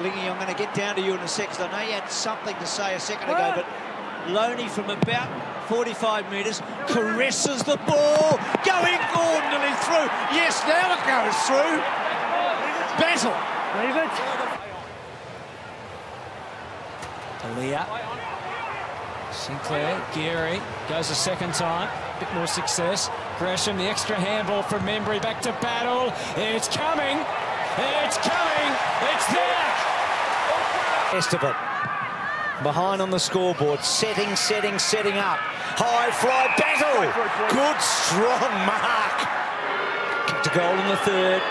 Lingy, I'm going to get down to you in a second. I know you had something to say a second ago, but Lonie from about 45 metres caresses the ball, going ordinarily through. Yes, now it goes through. Battle. Leave it. Talia. Sinclair, Geary goes a second time, a bit more success. Gresham, the extra handball from Membrey back to battle. It's coming, it's coming, it's there. Best of it. Behind on the scoreboard, setting, setting, setting up. High fly battle. Good strong mark. Kicked a goal in the third.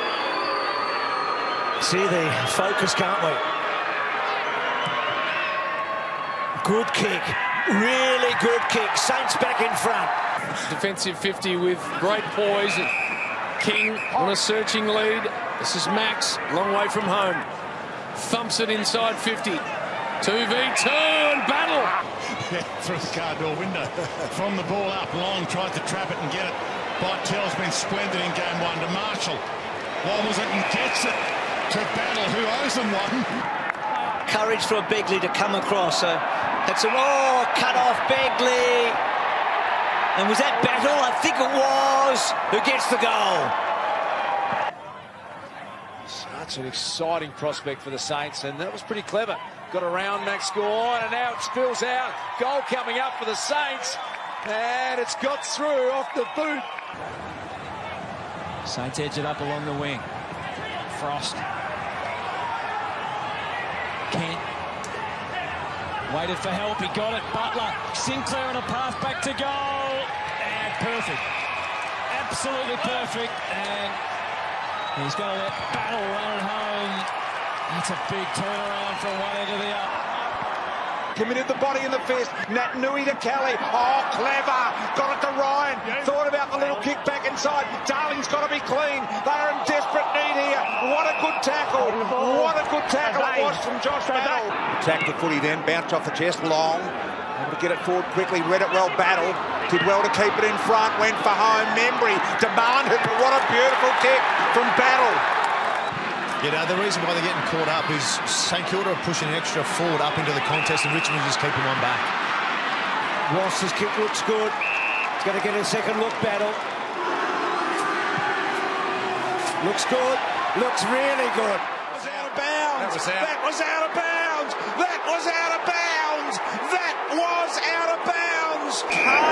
See the focus, can't we? Good kick. Really good kick. Saints back in front. Defensive 50 with great poise. King on a searching lead. This is Max, long way from home. Thumps it inside 50. 2v2 and battle. Yeah, through the car door window. From the ball up, Long tried to trap it and get it. Bytel's been splendid in game one to Marshall. Wobbles it and gets it to Battle, who owes them one. Courage for Begley to come across. So that's a oh, cut off Begley. And was that battle? I think it was. Who gets the goal? Such an exciting prospect for the Saints, and that was pretty clever. Got around Max Gawn, and now it spills out. Goal coming up for the Saints, and it's got through off the boot. Saints edge it up along the wing. Frost. Kent. Waited for help, he got it. Butler. Sinclair on a path back to goal. And perfect. Absolutely perfect. And he's going to let Battle run it home. That's a big turnaround from one end to the other. Committed the body in the fist. Naitanui to Kelly. Oh, clever. Got it to Ryan. Thought about the little kick back inside. Darling's got to be clean. They're in desperate need here. What a good tackle. What a good tackle it was from Josh Battle. Attacked the footy then, bounced off the chest, long. Able to get it forward quickly, read it well, Battle. Did well to keep it in front, went for home. Membrey demanded, but what a beautiful kick from Battle. You know, the reason why they're getting caught up is St Kilda are pushing extra forward up into the contest and Richmond just keeping one back. Ross's kick looks good. He's going to get a second look battle. Looks good. Looks really good. Was out of bounds. That was out. That was out of bounds. That was out of bounds. That was out of bounds.